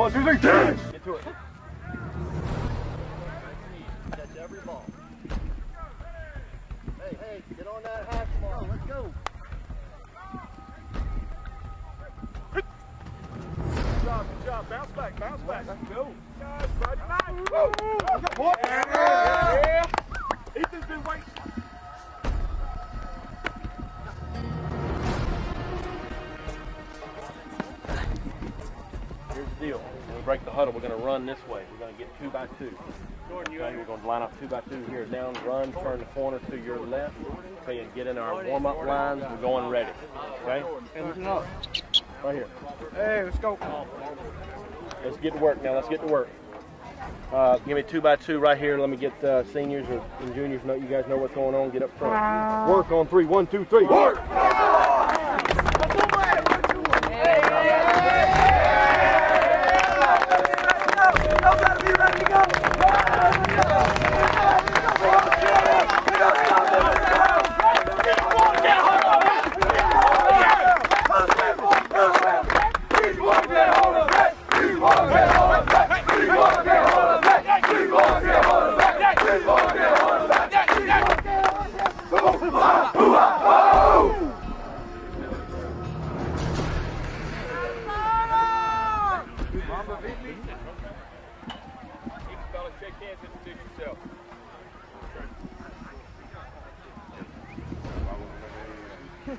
One, two, three. Get to it. Catch every ball. Hey, hey, get on that hash ball. Let's go. Good job, good job. Bounce back, bounce back. Let's go. Guys, buddy. Woo! Woo! Yeah! yeah. Ethan's been waiting. Break the huddle, we're going to run this way. We're going to get two by two. Okay, we're going to line up two by two here. Down, run, turn the corner to your left. Okay, and get in our warm-up lines. We're going ready. Okay? Hey, listen up. Right here. Hey, let's go. Let's get to work now. Let's get to work. Uh, give me two by two right here. Let me get uh, seniors or, and juniors. Know you guys know what's going on. Get up front. Work on three. One, two, three. Work. This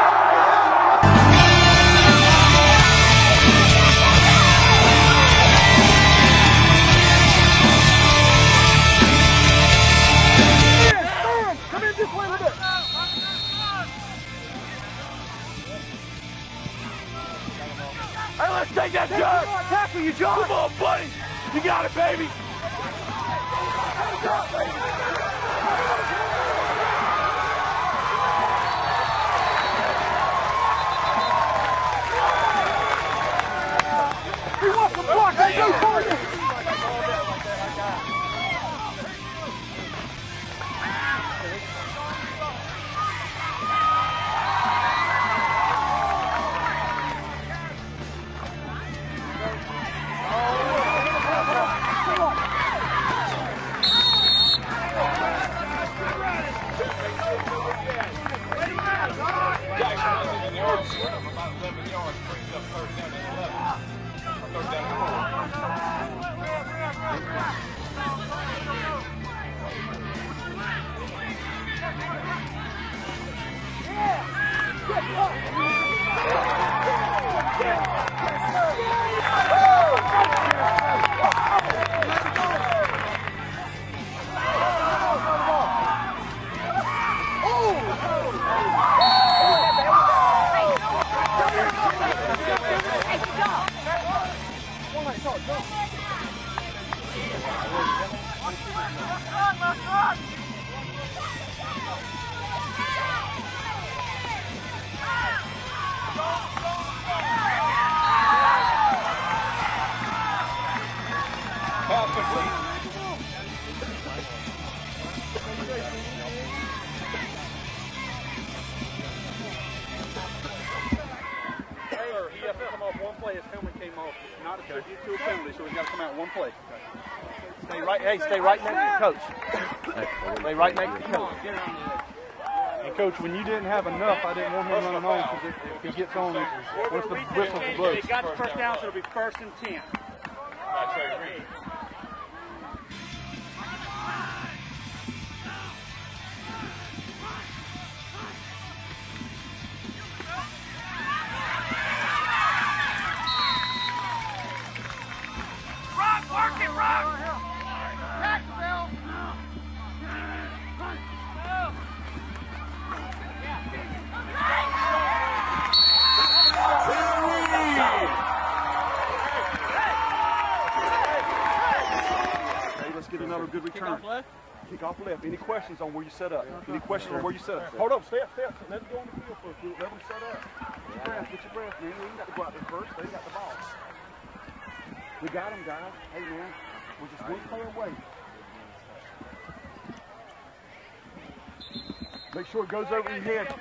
let's take that John. Tackle you, John. Come on, buddy. You got it, baby. Come off one play. His helmet came off. Not attributed to a penalty, so he's got to come out one play. Stay right, hey, stay right next to the coach. Stay right next to the coach. And coach, when you didn't have enough, I didn't want him running on because if he gets on, once the whistle blows. They got the first down, so it'll be first and ten. Another good return. Kick off left. Any questions on where you set up? Any questions on where you set up? Hold up, step, step. Let them go on the field first. Let them set up. Get your breath, get your breath, man. We ain't got to go out there first. They got the ball. We got them, guys. Hey, man. We're just one play away. Make sure it goes over your head.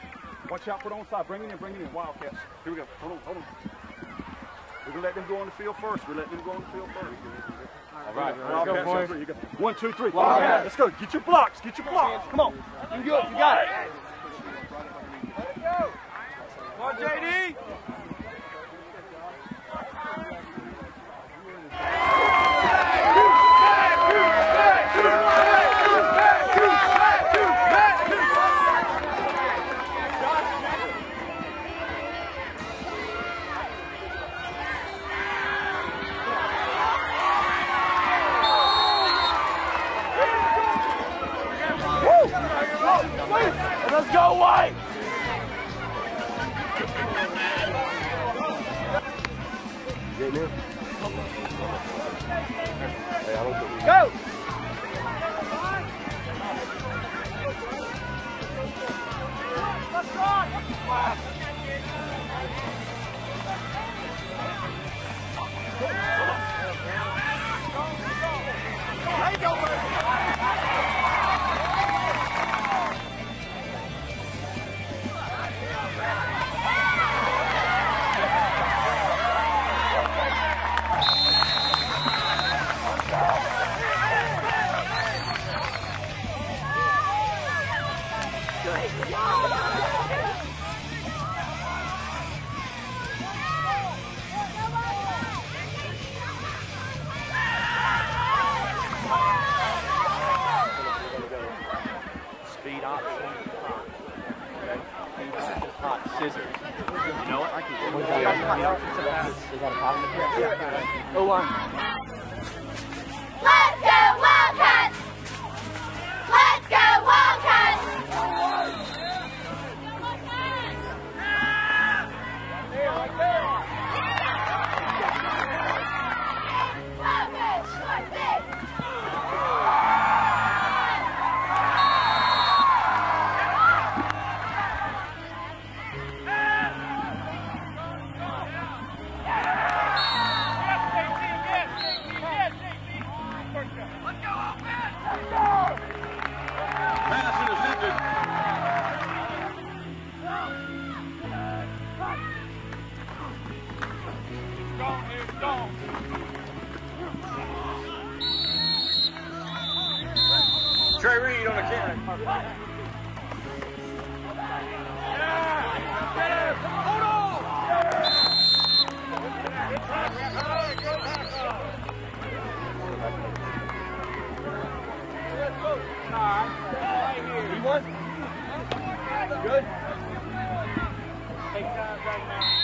Watch out for the onside. Bring it in, bring it in. Wildcats. Here we go. Hold on, hold on. We're going to let them go on the field first. We're letting them go on the field first. All right, go, boys. You go. One, two, three. Let's go. Get your blocks. Get your blocks. Come on. You good? You got it. Come on, JD. Go! Speed You won? Good. too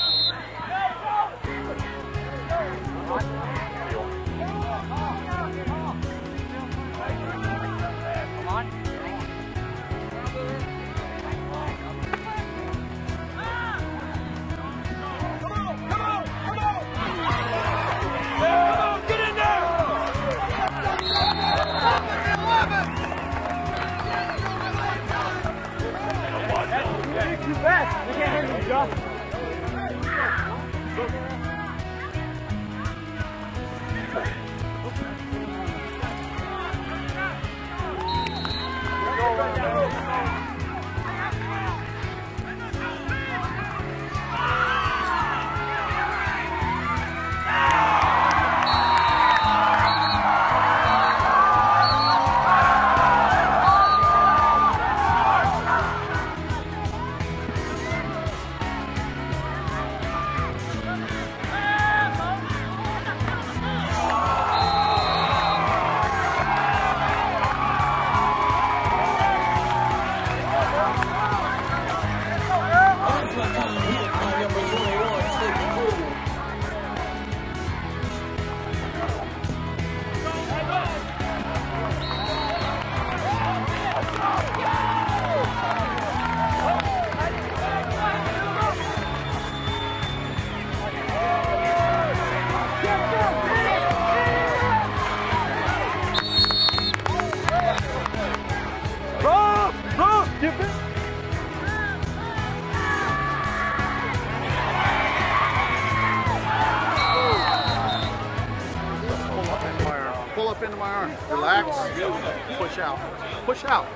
Push out. Push out.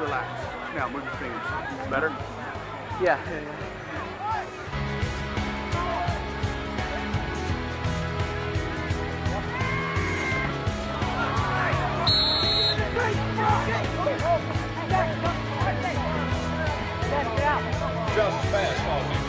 Relax. Now move your fingers. Better? Yeah. yeah, yeah. Just fast,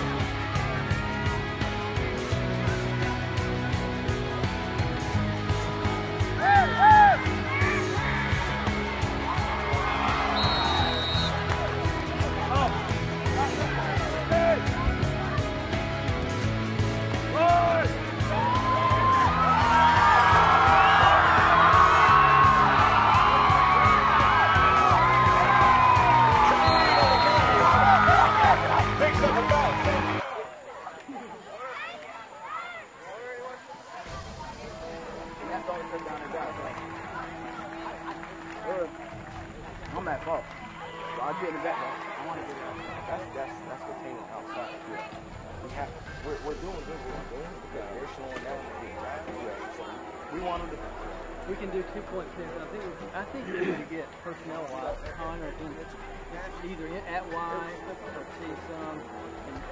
or C some, and,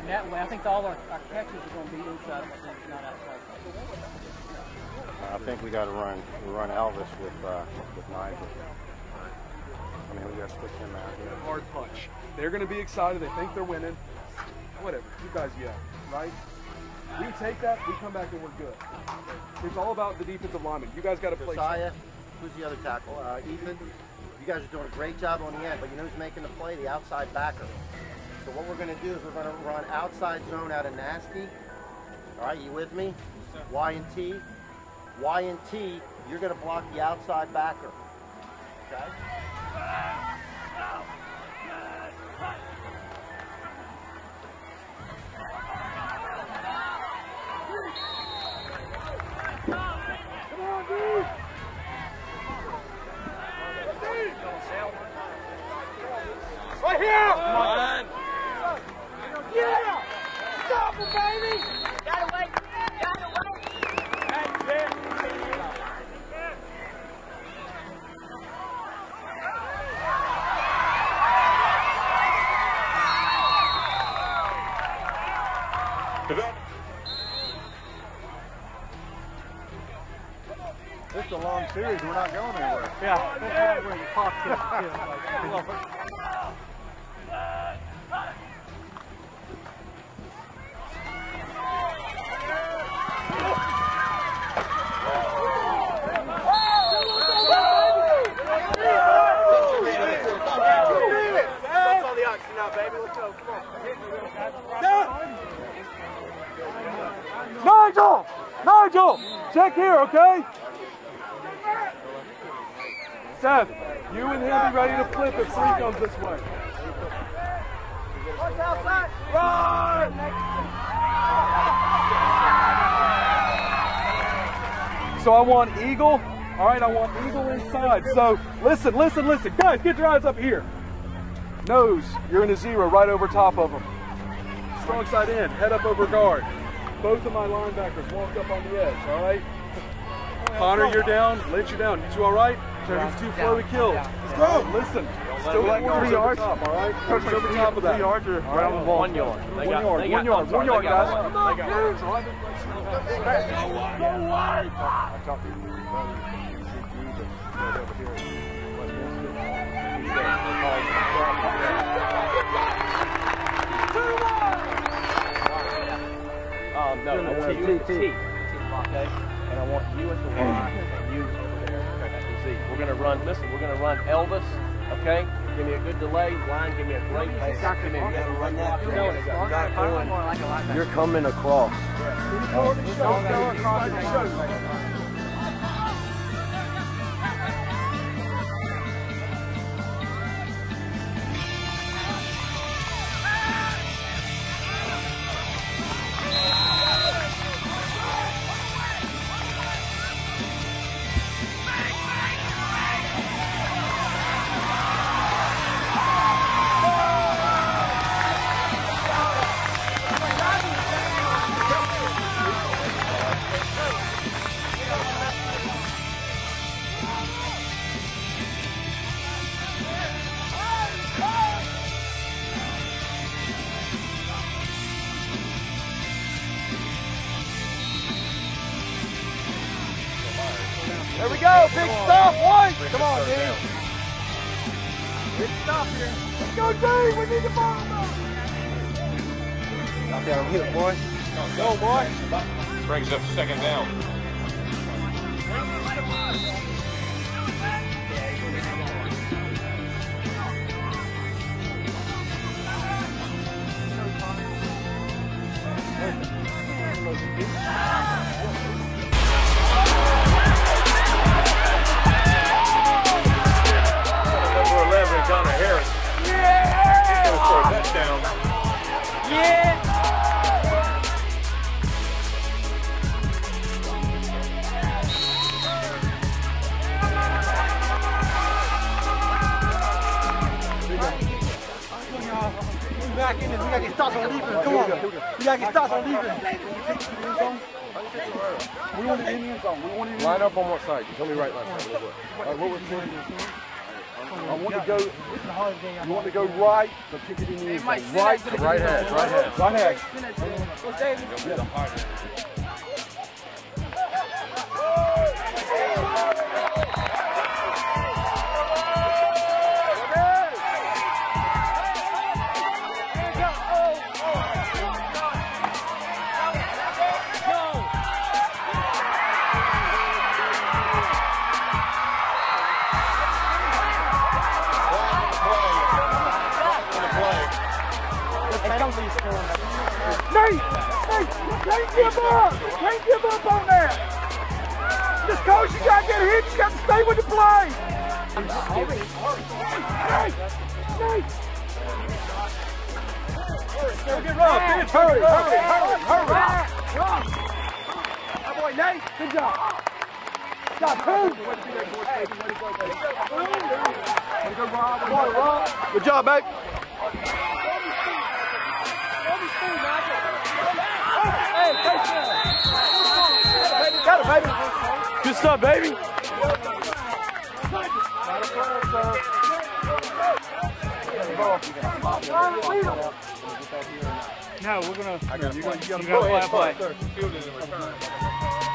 and that way I think all our, our catches are going to be inside, of the not outside. I think we got to run we run Elvis with uh, with Nigel. I mean, we got to switch him out here. Hard punch. They're going to be excited. They think they're winning. Whatever. You guys yell, right? We take that, we come back and we're good. It's all about the defensive lineman. You guys got to play. Josiah, who's the other tackle? Uh, Ethan. You guys are doing a great job on the end, but you know who's making the play? The outside backer. So what we're going to do is we're going to run outside zone out of nasty. All right, you with me? Y and T. Y and T. You're going to block the outside backer. Okay. This is a long series. We're not going anywhere. Yeah, that's where you pop it. Like, Nigel! Nigel! Check here, okay? Seth, you and him be ready to flip if three comes this way. What's outside? Run! So I want eagle. All right, I want eagle inside. So listen, listen, listen. Guys, get your eyes up here. Nose, you're in a zero right over top of them. Strong side in, head up over guard. Both of my linebackers walk up on the edge, all right? Connor, you're down. Lynch, you're down. You two all right? Turn two flowy kills. Let's go. Listen. Still let go over the top, all right? Push over top of that. Three yards or around the ball? One yard. They One got- yard, one yard, one yard, guys. one. They got one. I talked to you, brother, CG, but over here, West Um, no, want you at the T. Okay? And I want you at the Y and you over there at the Z. We're gonna run, listen, we're gonna run Elvis, okay? Give me a good delay, line, give me a great pass. Give me a good run that. You're going, You're coming across. One. Come on, D. Big stop here. Let's go, D. We need the ball. Out there, hit, boy. Go, boy. Brings up second down. For a touchdown. Yeah. Back in this. We gotta get stops on defense. Come on. We gotta get stops on defense. We want the end zone. We want it in the Line up on what side? You tell me right line. side. All right, what was I want to go. You want to go right, but kick it in the end zone. Right, The right hand, right hand. right hand. Nate, Nate, can't give up. Can't give up on that. Just coach, you gotta get hit. You gotta stay with the play. Nate, Nate. Get Rob, bitch. Hurry, hurry, hurry, hurry. Boy Nate, good job. Got two. Good job, babe. Got it, baby. Good stuff, baby. No, we're gonna. I got you. Got, you got You gotta play, play. Fielded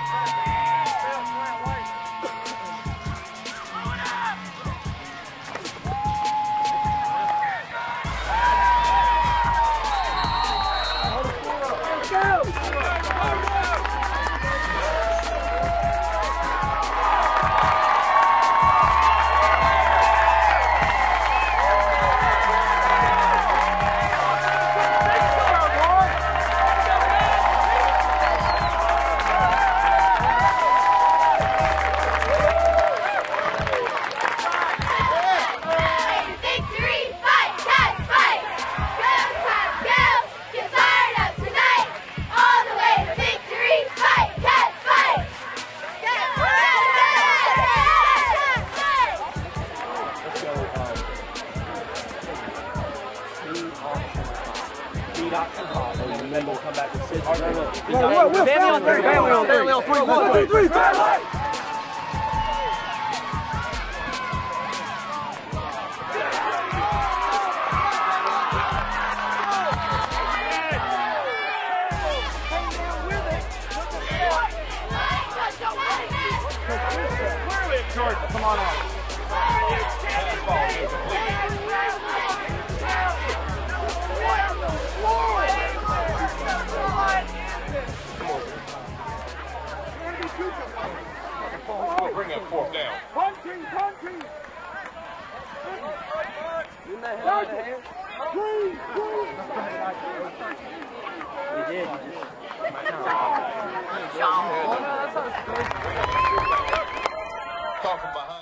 Come on on. Bring that fourth down. Punching, punching! Green, green! We did. You just. Talking behind.